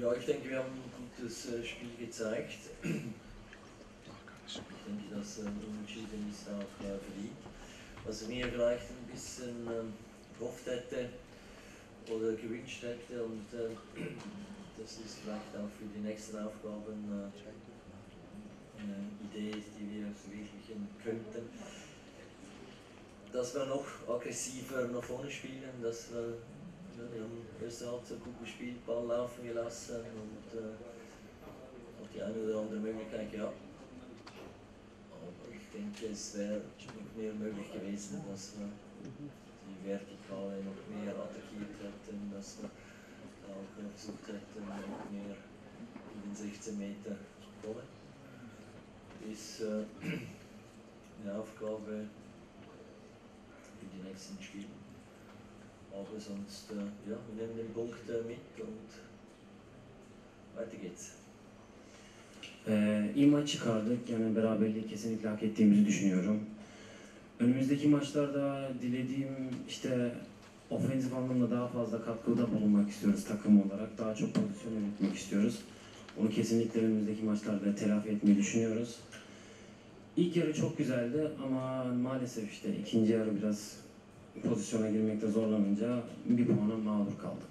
Ja, ich denke, wir haben ein gutes äh, Spiel gezeigt. Ich denke, dass äh, Unentschieden ist auch äh, verdient. Was mir vielleicht ein bisschen ähm, gehofft hätte oder gewünscht hätte und äh, das ist vielleicht auch für die nächsten Aufgaben äh, eine Idee, die wir verwirklichen könnten. Dass wir noch aggressiver nach vorne spielen, dass wir, wir haben erste Halbzeit gut gespielt, Ball laufen gelassen und äh, auch die eine oder andere Möglichkeit gehabt. Aber ich denke, es wäre noch mehr möglich gewesen, dass wir die Vertikale noch mehr attackiert hätten, dass wir auch versucht hätten, noch mehr in den 16 Meter zu kommen. Ist äh, eine Aufgabe für die nächsten Spiele. Aber sonst, ja, wir nehmen den Punkt mit und weiter geht's. Ee, iyi maç çıkardık. Yani beraberliği kesinlikle hak ettiğimizi düşünüyorum. Önümüzdeki maçlarda dilediğim işte ofensif anlamda daha fazla katkıda bulunmak istiyoruz takım olarak. Daha çok pozisyon yönetmek istiyoruz. Onu kesinlikle önümüzdeki maçlarda telafi etmeyi düşünüyoruz. İlk yarı çok güzeldi ama maalesef işte ikinci yarı biraz pozisyona girmekte zorlanınca bir puana mağdur kaldık.